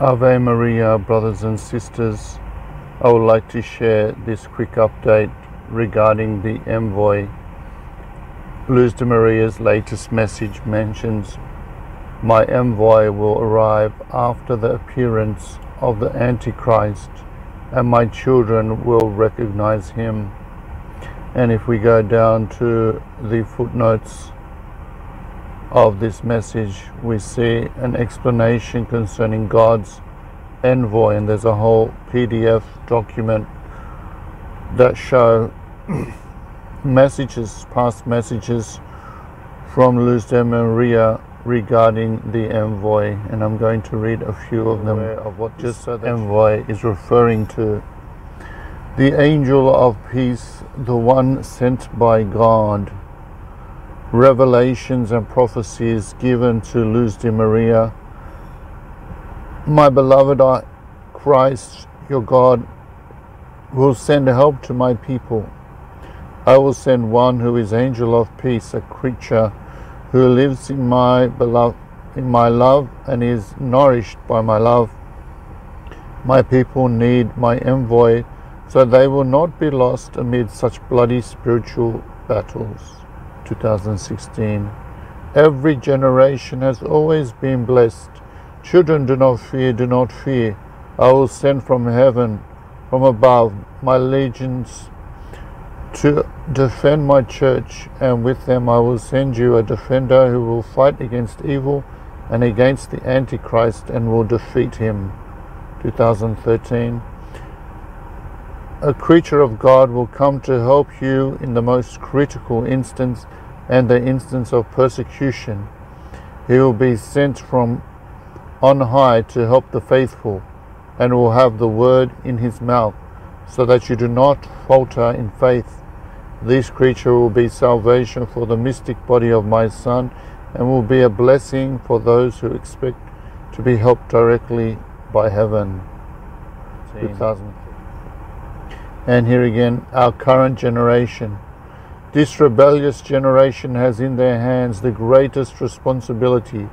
Ave Maria, brothers and sisters. I would like to share this quick update regarding the envoy. Luz de Maria's latest message mentions My envoy will arrive after the appearance of the Antichrist, and my children will recognize him. And if we go down to the footnotes of this message, we see an explanation concerning God's envoy, and there's a whole PDF document that show messages, past messages from Luz de Maria regarding the envoy, and I'm going to read a few of them of what just so the envoy is referring to. The angel of peace, the one sent by God revelations and prophecies given to Luz de Maria. My beloved Christ, your God, will send help to my people. I will send one who is angel of peace, a creature who lives in my beloved in my love and is nourished by my love. My people need my envoy so they will not be lost amid such bloody spiritual battles. 2016. Every generation has always been blessed. Children, do not fear, do not fear. I will send from heaven, from above, my legions to defend my church, and with them I will send you a defender who will fight against evil and against the Antichrist and will defeat him. 2013 a creature of God will come to help you in the most critical instance and the instance of persecution. He will be sent from on high to help the faithful and will have the word in his mouth so that you do not falter in faith. This creature will be salvation for the mystic body of my Son and will be a blessing for those who expect to be helped directly by heaven. 2000. And here again, our current generation. This rebellious generation has in their hands the greatest responsibility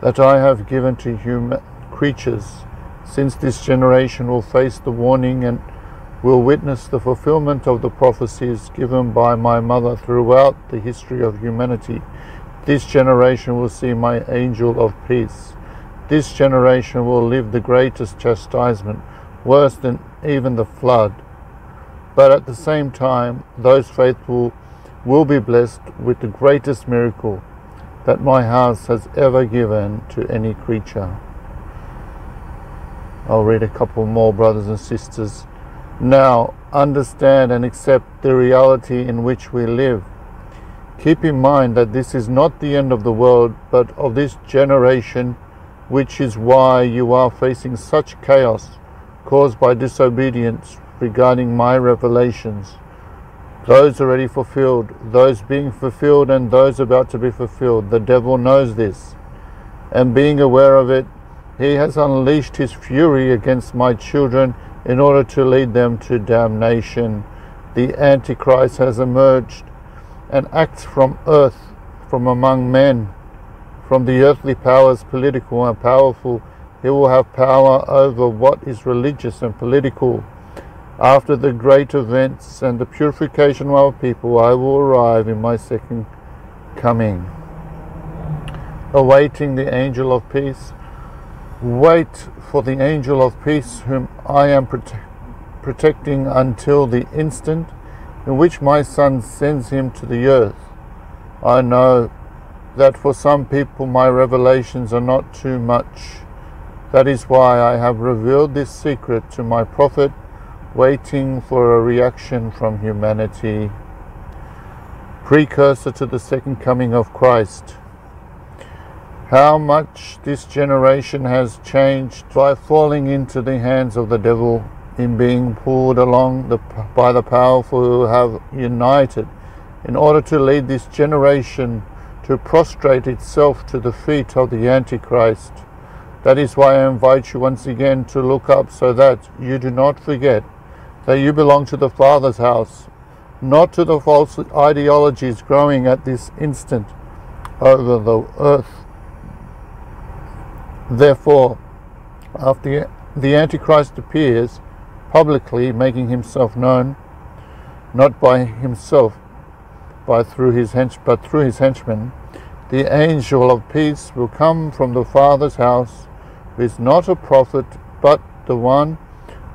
that I have given to human creatures, since this generation will face the warning and will witness the fulfillment of the prophecies given by my mother throughout the history of humanity. This generation will see my angel of peace. This generation will live the greatest chastisement, worse than even the flood but at the same time, those faithful will be blessed with the greatest miracle that my house has ever given to any creature. I'll read a couple more, brothers and sisters. Now, understand and accept the reality in which we live. Keep in mind that this is not the end of the world, but of this generation, which is why you are facing such chaos caused by disobedience regarding my revelations, those already fulfilled, those being fulfilled, and those about to be fulfilled. The devil knows this, and being aware of it, he has unleashed his fury against my children in order to lead them to damnation. The Antichrist has emerged and acts from earth, from among men, from the earthly powers, political and powerful. He will have power over what is religious and political after the great events and the purification of our people, I will arrive in my second coming. Awaiting the angel of peace, wait for the angel of peace, whom I am prote- protecting until the instant in which my Son sends him to the earth. I know that for some people my revelations are not too much. That is why I have revealed this secret to my prophet waiting for a reaction from humanity, precursor to the second coming of Christ. How much this generation has changed by falling into the hands of the devil in being pulled along the, by the powerful who have united in order to lead this generation to prostrate itself to the feet of the Antichrist. That is why I invite you once again to look up so that you do not forget that you belong to the Father's house, not to the false ideologies growing at this instant over the earth. Therefore, After the Antichrist appears publicly, making himself known, not by himself, by through his hench- but through his henchmen, the angel of peace will come from the Father's house, who is not a prophet, but the one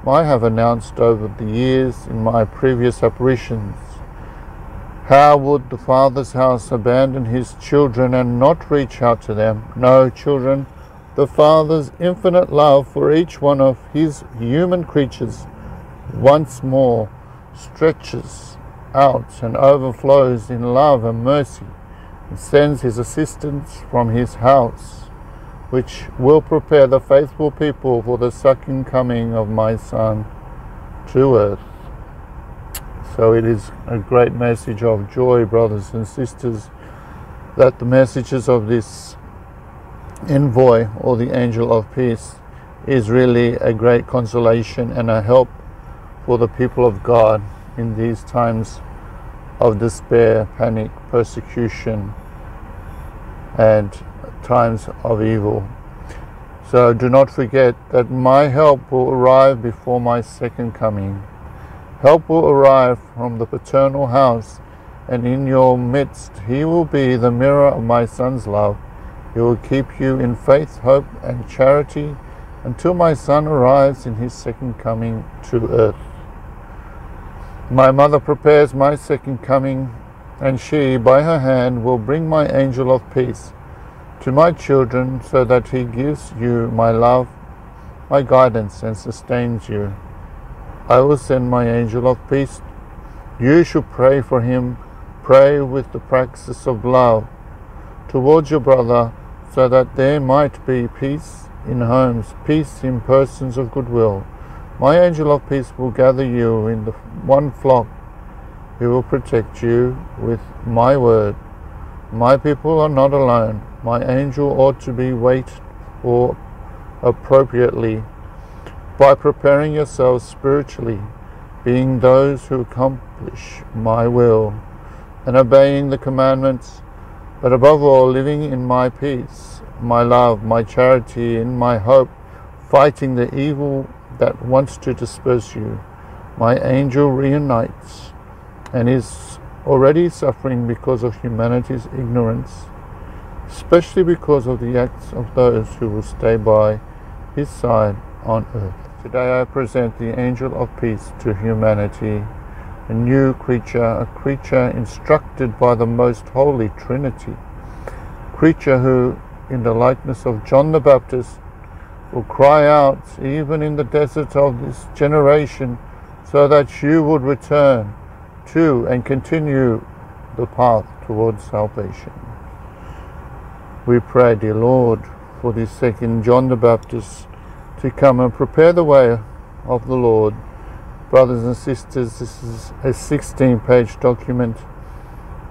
I have announced over the years in my previous apparitions. How would the Father's house abandon his children and not reach out to them? No, children, the Father's infinite love for each one of his human creatures once more stretches out and overflows in love and mercy and sends his assistance from his house, which will prepare the faithful people for the second coming of my Son to earth. So it is a great message of joy, brothers and sisters, that the messages of this envoy or the angel of peace is really a great consolation and a help for the people of God in these times of despair, panic, persecution, and times of evil. So do not forget that my help will arrive before my second coming. Help will arrive from the paternal house, and in your midst he will be the mirror of my Son's love. He will keep you in faith, hope, and charity until my Son arrives in his second coming to earth. My mother prepares my second coming, and she, by her hand, will bring my angel of peace to my children so that he gives you my love, my guidance, and sustains you. I will send my angel of peace. You should pray for him. Pray with the practice of love towards your brother so that there might be peace in homes, peace in persons of goodwill. My angel of peace will gather you in the one flock. He will protect you with my word. My people are not alone. My angel ought to be waited for appropriately by preparing yourselves spiritually, being those who accomplish my will and obeying the commandments, but above all, living in my peace, my love, my charity, in my hope, fighting the evil that wants to disperse you. My angel reunites and is already suffering because of humanity's ignorance, especially because of the acts of those who will stay by his side on earth. Today I present the angel of peace to humanity, a new creature, a creature instructed by the most holy Trinity, creature who, in the likeness of John the Baptist, will cry out even in the desert of this generation so that you would return to and continue the path towards salvation. We pray, dear Lord, for this second John the Baptist to come and prepare the way of the Lord. Brothers and sisters, this is a 16 page document.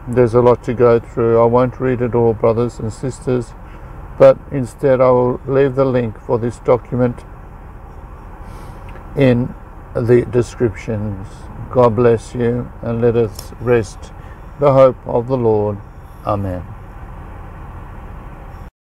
There's a lot to go through. I won't read it all, brothers and sisters, but instead I will leave the link for this document in the descriptions. God bless you and let us rest the hope of the Lord. Amen.